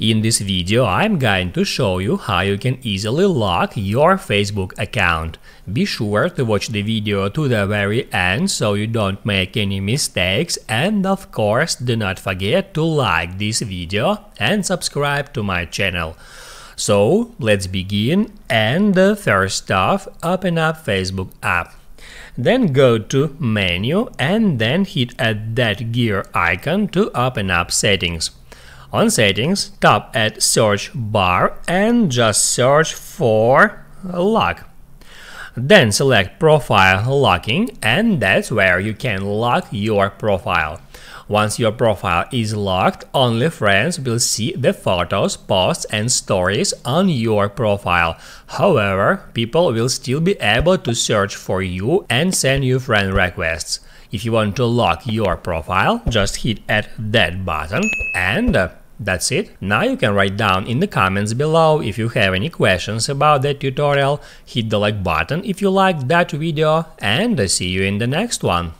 In this video I'm going to show you how you can easily lock your Facebook account. Be sure to watch the video to the very end so you don't make any mistakes and of course do not forget to like this video and subscribe to my channel. So let's begin and uh, first off open up Facebook app. Then go to menu and then hit at that gear icon to open up settings. On settings, tap at search bar and just search for lock. Then select profile locking and that's where you can lock your profile. Once your profile is locked, only friends will see the photos, posts and stories on your profile. However, people will still be able to search for you and send you friend requests. If you want to lock your profile, just hit at that button and that's it. Now you can write down in the comments below if you have any questions about that tutorial, hit the like button if you liked that video and I see you in the next one.